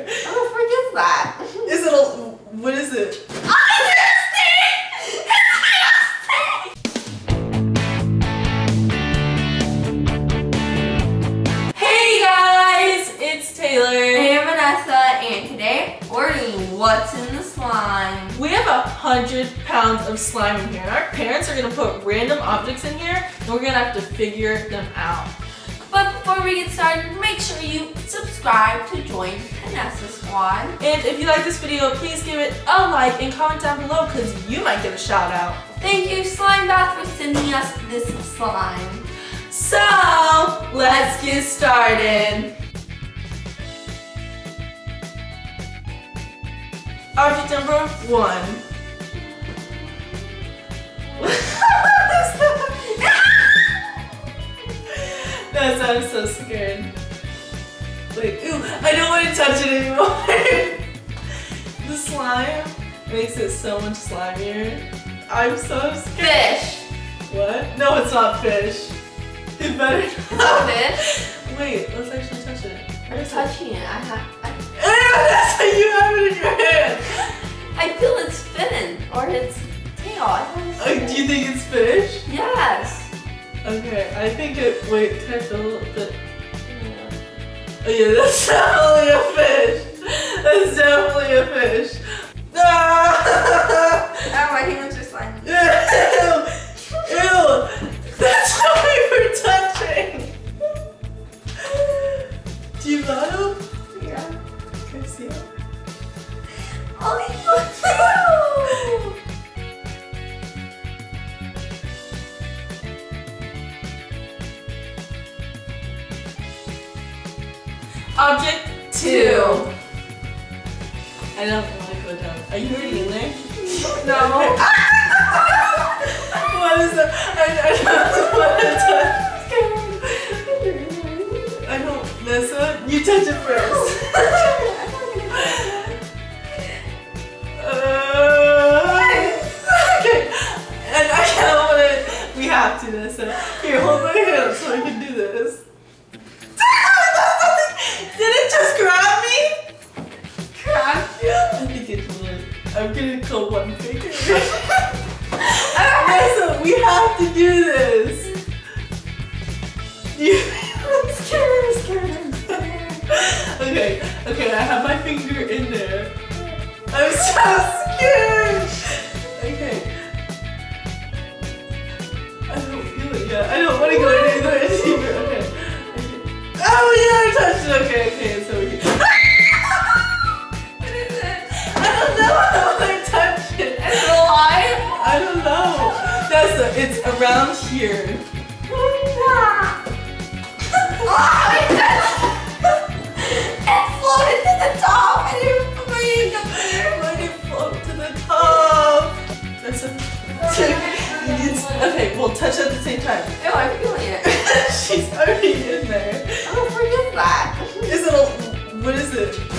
Oh, frick is that? Is it a, what is it? Hey guys, it's Taylor. Hey, I'm Vanessa, and today we're doing What's in the Slime. We have a hundred pounds of slime in here. And our parents are gonna put random objects in here and we're gonna have to figure them out. But before we get started, make sure you subscribe to join Vanessa Squad. And if you like this video, please give it a like and comment down below because you might get a shout out. Thank you, Slime Bath, for sending us this slime. So, let's get started. Object number one. I'm so scared. Wait, ooh, I don't want to touch it anymore. the slime makes it so much slimier. I'm so scared. Fish. What? No, it's not fish. It better It's not. not fish. Wait, let's actually touch it. Where I'm is it? touching it. I have. I, Ew, that's how you have it in your hand. I feel its fin or its tail. I it's Uh, do you think it's fish? Yes. Okay, I think it. Wait, can a little bit? Oh yeah, that's definitely a fish. That's definitely a fish. Ah! Oh, my hands are slimy. Ew! Ew! That's how we were touching. Do you got him? I don't want to go down. Are you already in there? No. what is that? I, I don't want to touch. I don't. Nessa, you touch it first. Uh, okay. And I can't hold it. We have to, have to do this. You, I'm scared, I'm scared, I'm scared. Okay, okay, I have my finger in there. I'm so scared. Okay. I don't feel it yet. I don't want to go any deeper. Okay. okay. Oh yeah, I touched it. Okay, okay, so we can. What is it? I don't know how I touch it. Is it alive? I don't know. It's around here. Oh, it it floated to the top. I didn't put up there. Let it float to the top. That's a, it's, okay, we'll touch at the same time. Oh, I'm feeling it. She's already in there. Oh, forget that. Is it a, what is it?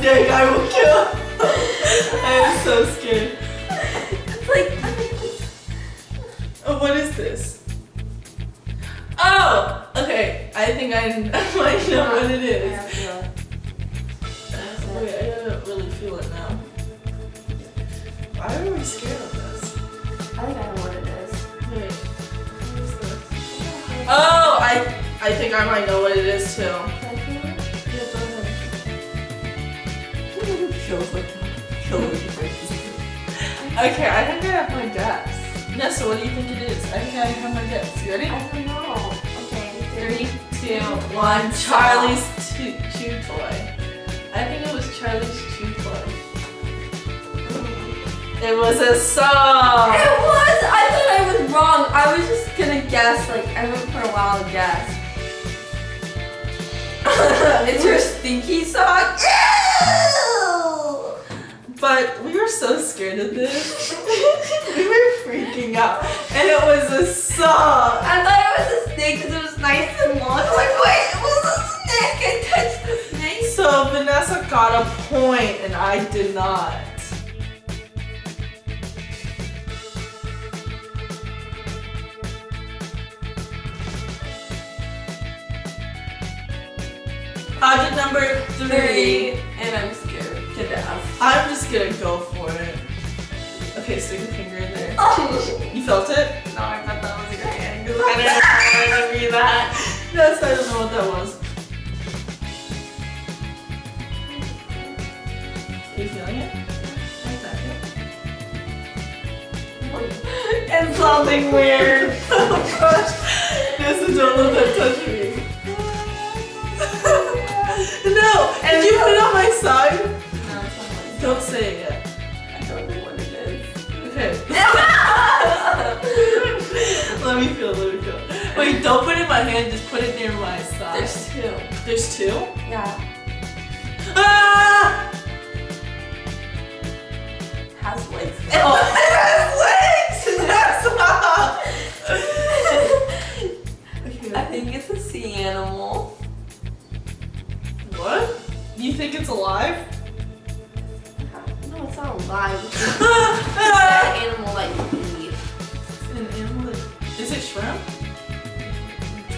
Snake. I will kill. I am so scared. It's like, Oh, what is this? Oh, okay. I think I might know what it is. Uh, wait, I don't really feel it now. Why are we scared of this? I think I know what it is. Wait, what is this? Oh, I I think I might know what it is too. Feels like Okay, I think I have my guess. Nessa, what do you think it is? I think I have my guess. You ready? I don't know. Okay. Three, two, one. Charlie's chew, chew toy. I think it was Charlie's chew toy. It was a song. It was! I thought I was wrong. I was just gonna guess, like, I went for a wild guess. It's your stinky sock? But we were so scared of this. we were freaking out. And it was a saw. I thought it was a snake because it was nice and long. I was like, wait, it was a snake. I touched the snake. So Vanessa got a point and I did not. Object number three. three. And I'm scared to death. I'm just gonna go for it. Okay, stick your finger in there. Oh. You felt it? No, I thought that was your hand because I didn't want to be that. Yes, I don't know what that was. Are you feeling it? Like that, something weird. Oh gosh. This is don't let that touch me. no! And you put it on my side? Don't say it yet. I don't know what it is. Okay. let me feel, let me feel. Wait, don't put it in my hand, just put it near my side. There's two. There's two? Yeah. Ah! Has legs. Oh, it has legs! That's not. I think it's a sea animal. What? You think it's alive? Not alive. It's animal that you eat. An animal that- Is it shrimp?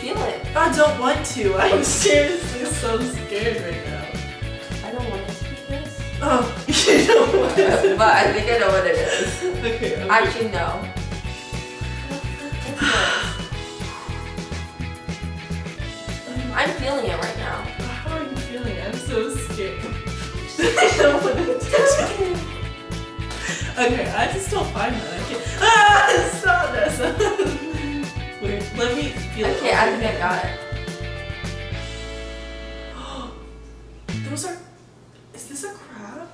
Feel it. I don't want to. I'm seriously so scared right now. I don't want to speak this. Oh, you don't want to. but I think I know what it is. Okay. okay. Actually, no. I'm feeling it right now. How are you feeling? I'm so scared. Okay, I just don't find that. I can't. Ah! Stop this. Wait, let me feel it. Okay, I think I got it. Those are. Is this a crab?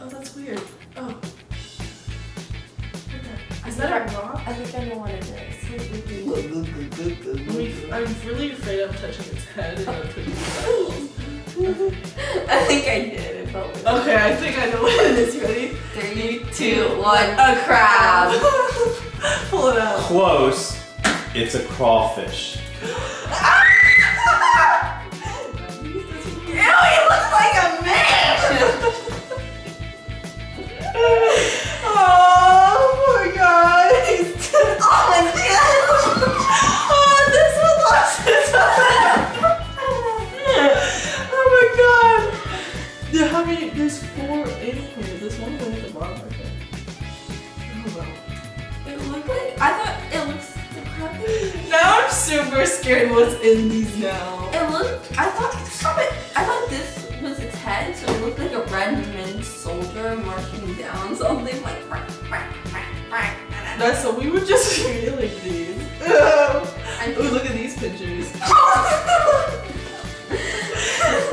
Oh, that's weird. Oh. Is that a rock? I think I know what it is. Let me- I'm really afraid I'm touching its head and I'm touching its I think I did. It felt. Okay, I think I know what it is. You Ready? Three, two, one. A crab. Pull it out. Close. It's a crawfish. Marching down something like. That's so we were just feeling these. oh, I look at these pictures.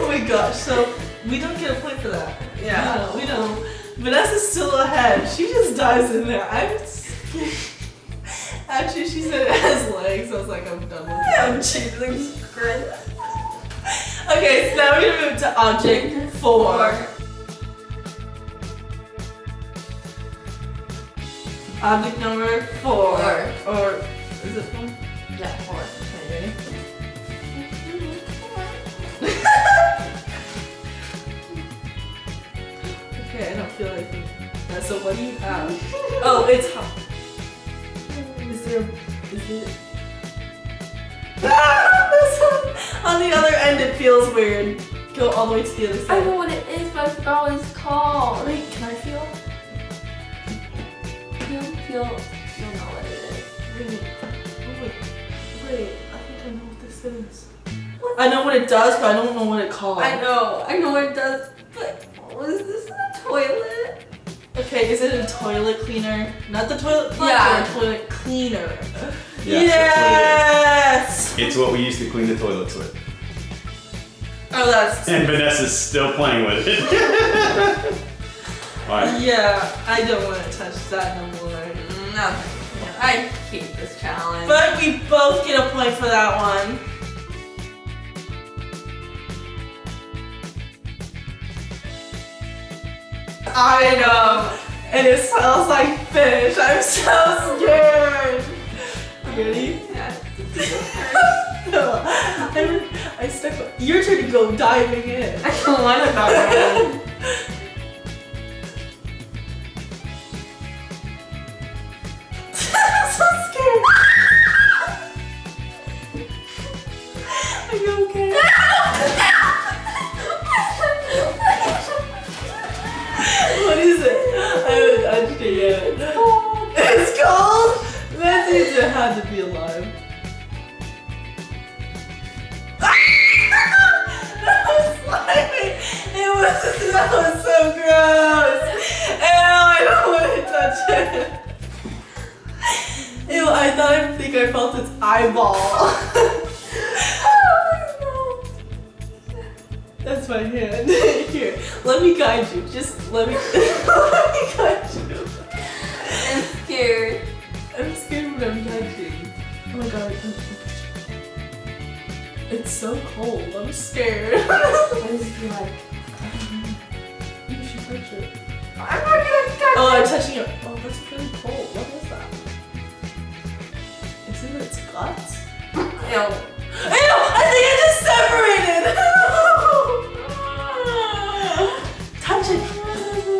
Oh my gosh, so we don't get a point for that. Yeah. No, we don't. Vanessa's still ahead. She just dies in there. I'm. Actually, she said it has legs. I was like, I'm done with it. I'm squid. Okay, so now we're gonna move to object four. Object number four. Four. Or is it four? Yeah, four. Okay, ready? Okay, I don't feel anything. Uh, so what do you have? Oh, it's hot. Is there? Is it? Ah, On the other end, it feels weird. Go all the way to the other side. I know what it is, but I forgot what it's called. Wait, can I feel? Feel, feel, you'll know what it is. Wait, wait, wait. I think I know what this is. I know what it does, but I don't know what it calls. I know, I know what it does, but was this a toilet? Okay, is it a toilet cleaner? Not the toilet flusher, Yeah. toilet cleaner. Yes, yes! It's what we used to clean the toilets with. Oh, that's. And Vanessa's still playing with it. Alright. Yeah, I don't want to touch that no more. No, I hate this challenge. But we both get a point for that one. I know. And it smells like fish. I'm so scared. Ready? yeah. no, I, I stuck. Your turn to go diving in. I don't want to know. I'm eyeball. Oh, That's my hand. Here, let me guide you. Just let me, let me guide you. I'm scared. I'm scared when I'm touching. Oh my god. It's so cold. I'm scared. Does it feel like? Um, you should touch it. I'm not gonna touch it. Oh, I'm touching it. Is it its guts? Ew. Ew! I think I just separated! touch it.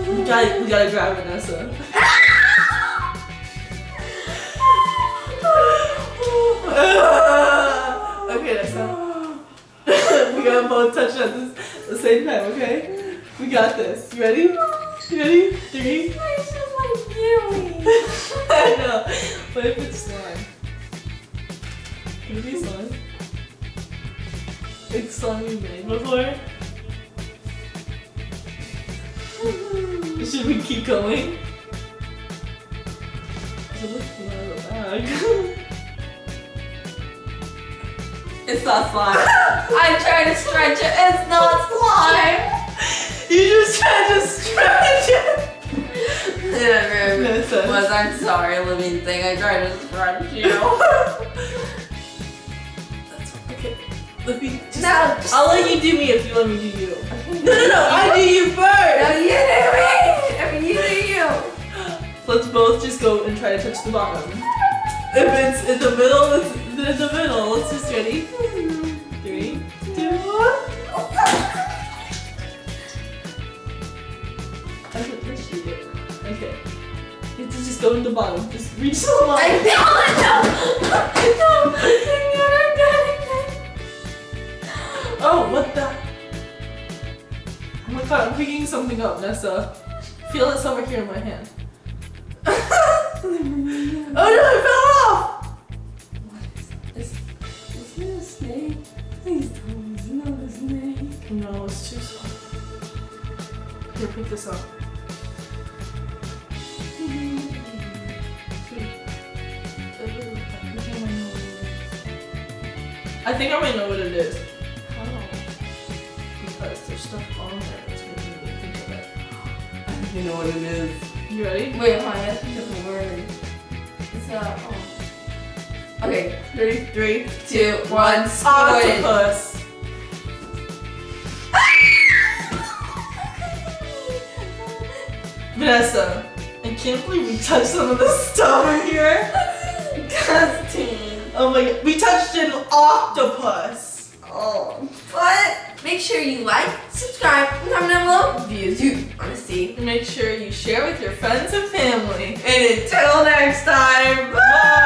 We gotta, we gotta grab Vanessa. okay, that's not. we gotta both touch it at the, the same time, okay? We got this. You ready? You ready? Three. Going? It looks out of the bag. It's not slime. I'm trying to stretch it. It's not slime. you just tried to stretch it! Vanessa. Was I'm sorry, living thing. I tried to stretch you. That's okay. Let me just- I'll let you do me if you let me do you. No, no, no, I do you first! No, you do me. Let's both just go and try to touch the bottom. If it's in the middle, it's in the middle. Let's just ready. Three, two, one. I you. Okay. You have to just go in the bottom. Just reach the I bottom. feel it. No. No. I'm getting it. Oh, what the? Oh my god, I'm picking something up, Nessa. Feel it somewhere here in my hand. Oh no, it fell off! What Is, is it a snake? Please tell me it's not a snake. No, it's too soft. Here, pick this up. I think I might know what it is. How? Because there's stuff on there that's making me think of it. I don't even know what it is. You ready? Wait, hold on, Ready? Three. two, one, squid. Octopus. Vanessa, I can't believe we touched some of this stuff over here. Disgusting. Oh my god, we touched an octopus. Oh, but make sure you like, subscribe, and comment down below views you want to see. Make sure you share with your friends and family. And until next time, bye.